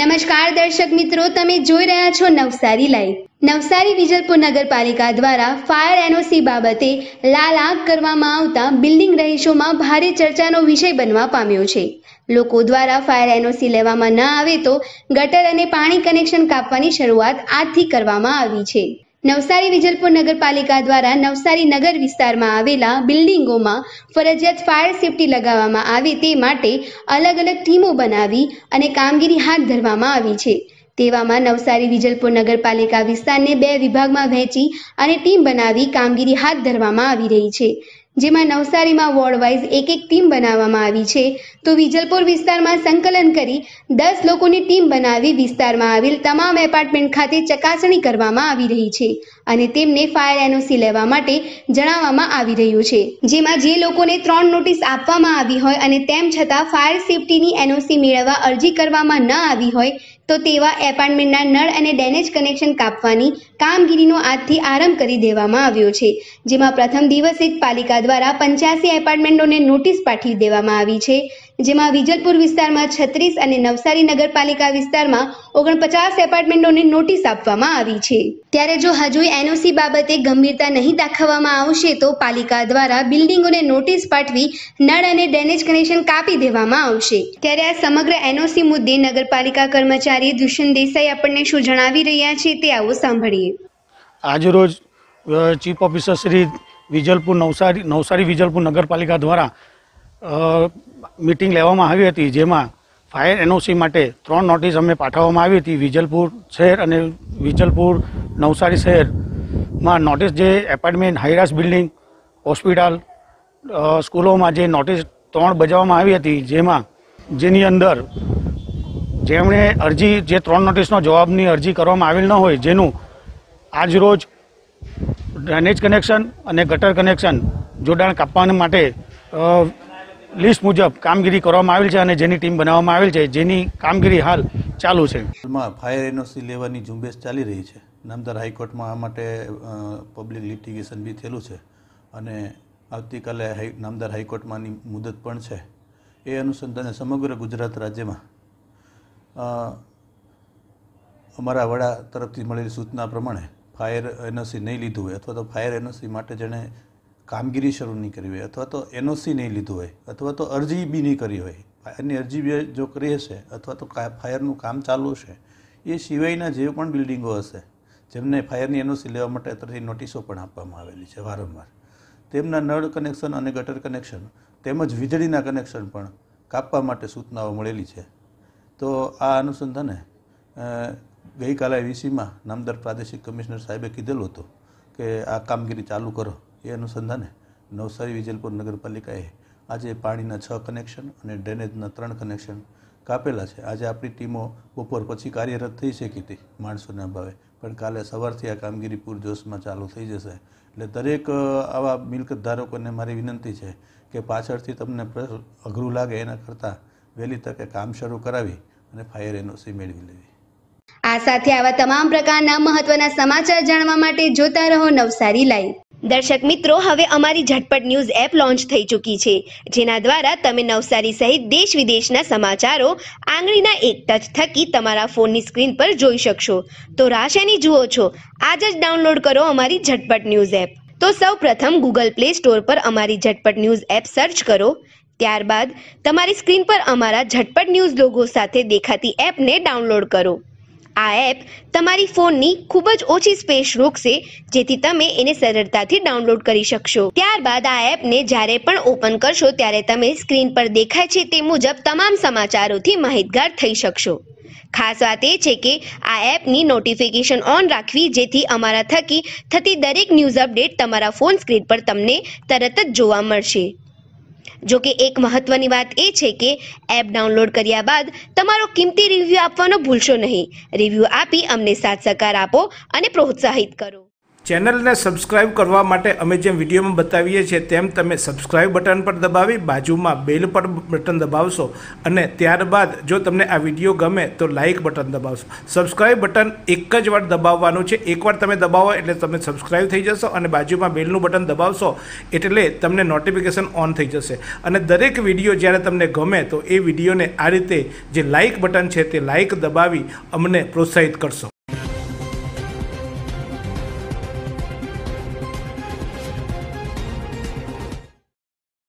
દર્શક મિત્રો, તમે જોઈ રહ્યા છો નવસારી લાઈવ નવસારી વિજલપુર નગરપાલિકા દ્વારા ફાયર એનઓસી બાબતે લાલ આગ કરવામાં આવતા બિલ્ડિંગ રહીશોમાં ભારે ચર્ચાનો વિષય બનવા પામ્યો છે. લોકો દ્વારા ફાયર એનઓસી લેવામાં ન આવે તો ગટર અને પાણી કનેક્શન કાપવાની શરૂઆત આજથી કરવામાં આવી છે. નવસારી વિજલપુર નગરપાલિકા દ્વારા નવસારી નગર વિસ્તારમાં આવેલા બિલ્ડિંગોમાં ફરજિયાત ફાયર સેફટી લગાવવામાં આવે તે માટે અલગ અલગ ટીમો બનાવી અને કામગીરી હાથ ધરવામાં આવી છે. તેવામાં નવસારી વિજલપુર નગરપાલિકા વિસ્તારને બે વિભાગમાં વહેંચી અને ટીમ બનાવી કામગીરી હાથ ધરવામાં આવી રહી છે. જેમાં નવસારીમાં વોર્ડ વાઇઝ એક એક ટીમ બનાવવામાં આવી છે. તો વિજલપુર વિસ્તારમાં સંકલન કરી દસ લોકોની ટીમ બનાવી વિસ્તારમાં આવેલ તમામ એપાર્ટમેન્ટ ખાતે ચકાસણી કરવામાં આવી રહી છે અને તેમને ફાયર એનઓસી લેવા માટે જણાવવામાં આવી રહ્યું છે. જેમાં જે લોકોને ત્રણ નોટિસ આપવામાં આવી હોય અને તેમ છતાં ફાયર સેફટીની એનઓસી મેળવવા અરજી કરવામાં ન આવી હોય તો તેવા એપાર્ટમેન્ટના નળ અને ડેનેજ કનેક્શન કાપવાની કામગીરીનો આજથી આરંભ કરી દેવામાં આવ્યો છે, જેમાં પ્રથમ દિવસે પાલિકા દ્વારા પંચ્યાસી એપાર્ટમેન્ટોને નોટિસ પાઠવી દેવામાં આવી છે. જેમાં વિજલપુર વિસ્તારમાં છત્રીસ અને નવસારી નગરપાલિકા વિસ્તારમાં ઓગણપચાસ એપાર્ટમેન્ટોને નોટિસ આપવામાં આવી છે. ત્યારે જો હજુ એનઓસી બાબતે ગંભીરતા નહીં દાખવવામાં આવશે, તો પાલિકા દ્વારા બિલ્ડિંગોને નોટિસ પાઠવી નળ અને ડ્રેનેજ કનેક્શન કાપી દેવામાં આવશે. ત્યારે આ સમગ્ર એનઓસી મુદ્દે નગરપાલિકા કર્મચારી દુષ્યંત દેસાઈ આપણને શું જણાવી રહ્યા છે તે આવો સાંભળીએ. આજરોજ ચીફ ઓફિસર શ્રી વિજલપુર નવસારી નવસારી વિજલપુર નગરપાલિકા દ્વારા મિટિંગ લેવામાં આવી હતી જેમાં ફાયર એનઓસી માટે ત્રણ નોટિસ અમે પાઠવવામાં આવી હતી. વિજલપુર શહેર અને વિજલપુર નવસારી શહેરમાં નોટિસ જે એપાર્ટમેન્ટ હાઈરાસ બિલ્ડિંગ હોસ્પિટલ સ્કૂલોમાં જે નોટિસ ત્રણ બજાવવામાં આવી હતી જેમાં જેની અંદર જેમણે અરજી, જે ત્રણ નોટિસનો જવાબની અરજી કરવામાં આવેલ ન હોય જેનું આજરોજ ડ્રેનેજ કનેક્શન અને ગટર કનેક્શન જોડાણ કાપવા માટે લિસ્ટ મુજબ કામગીરી કરવામાં આવેલ છે અને જેની ટીમ બનાવવામાં આવેલ છે. જેની કામગીરી હાલ ચાલુ છે. ફાયર એનઓસી લેવાની ઝુંબેશ ચાલી રહી છે. નામદાર હાઈકોર્ટમાં આ માટે પબ્લિક લિટિગેશન બી થયેલું છે અને આવતીકાલે નામદાર હાઈકોર્ટમાંની મુદત પણ છે. એ અનુસંધાને સમગ્ર ગુજરાત રાજ્યમાં અમારા વડા તરફથી મળેલી સૂચના પ્રમાણે ફાયર એનઓસી નહીં લીધું હોય અથવા તો ફાયર એનઓસી માટે જેણે કામગીરી શરૂ નહીં કરી હોય અથવા તો એનઓસી નહીં લીધું હોય અથવા તો અરજી બી નહીં કરી હોય ફાયરની અરજી બી જો કરી હશે અથવા તો ફાયરનું કામ ચાલુ છે એ સિવાયના જે પણ બિલ્ડિંગો હશે, જેમને ફાયરની એનઓસી લેવા માટે અત્યારથી નોટિસો પણ આપવામાં આવેલી છે વારંવાર. તેમના નળ કનેક્શન અને ગટર કનેક્શન તેમજ વીજળીના કનેક્શન પણ કાપવા માટે સૂચનાઓ મળેલી છે. તો આ અનુસંધાને ગઈકાલે વીસીમાં નામદાર પ્રાદેશિક કમિશનર સાહેબે કીધેલું હતું કે આ કામગીરી ચાલુ કરો. એ અનુસંધાને નવસારી વિજલપુર નગરપાલિકાએ આજે પાણીના છ કનેક્શન અને ડ્રેનેજના ત્રણ કનેક્શન કાપેલા છે. આજે આપણી ટીમો બપોર પછી કાર્યરત થઈ શકી હતી માણસોના અભાવે પણ કાલે સવારથી આ કામગીરી પૂરજોશમાં ચાલુ થઈ જશે. એટલે દરેક આવા મિલકત ધારકોને મારી વિનંતી છે કે પાછળથી તમને અઘરું લાગે એના કરતાં વહેલી તકે કામ શરૂ કરાવી અને ફાયર એનઓસી મેળવી લેવી. આ સાથે આવા તમામ પ્રકારના મહત્વના સમાચાર જાણવા માટે જોતા રહો નવસારી લાઈવ. દર્શક મિત્રો, હવે અમારી ઝટપટ ન્યૂઝ એપ લોન્ચ થઈ ચૂકી છે, જેના દ્વારા તમે નવસારી સહિત દેશ વિદેશના સમાચારો આંગળીના એક ટચ થકી તમારા ફોનની સ્ક્રીન પર જોઈ શકશો. તો રાશેની જુઓ છો, આજ જ ડાઉનલોડ કરો અમારી ઝટપટ ન્યૂઝ એપ. તો સૌ પ્રથમ ગૂગલ પ્લે સ્ટોર પર અમારી ઝટપટ ન્યૂઝ એપ સર્ચ કરો. ત્યારબાદ તમારી સ્ક્રીન પર અમારા ઝટપટ ન્યૂઝ લોગો સાથે દેખાતી એપને ડાઉનલોડ કરો. આ એપ તમારી ફોનની ખૂબ જ ઓછી સ્પેસ રોકશે, જેથી તમે એને સરળતાથી ડાઉનલોડ કરી શકશો. ત્યારબાદ આ એપને જ્યારે પણ ઓપન કરશો, ત્યારે તમે સ્ક્રીન પર દેખાય છે તે મુજબ તમામ સમાચારોથી માહિતગાર થઈ શકશો. ખાસ વાત એ છે કે આ એપની નોટિફિકેશન ઓન રાખવી, જેથી અમારા થકી થતી દરેક ન્યૂઝ અપડેટ તમારા ફોન સ્ક્રીન પર તમને તરત જ જોવા મળશે. જો કે એક મહત્વની વાત એ છે કે એપ ડાઉનલોડ કર્યા બાદ તમારો કિંમતી રિવ્યૂ આપવાનો ભૂલશો નહીં. રિવ્યૂ આપી અમને સાથ સહકાર આપો અને પ્રોત્સાહિત કરો. ચેનલને સબસ્ક્રાઇબ કરવા માટે અમે જેમ વિડીયોમાં બતાવીએ છીએ તેમ તમે સબસ્ક્રાઇબ બટન પર દબાવી બાજુમાં બેલ પર બટન દબાવશો અને ત્યારબાદ જો તમને આ વીડિયો ગમે તો લાઇક બટન દબાવશો. સબસ્ક્રાઇબ બટન એક જ વાર દબાવવાનું છે. એકવાર તમે દબાવો એટલે તમે સબસ્ક્રાઇબ થઈ જશો અને બાજુમાં બેલનું બટન દબાવશો એટલે તમને નોટિફિકેશન ઓન થઈ જશે. અને દરેક વીડિયો જ્યારે તમને ગમે તો એ વિડીયોને આ રીતે જે લાઇક બટન છે તે લાઇક દબાવી અમને પ્રોત્સાહિત કરશો.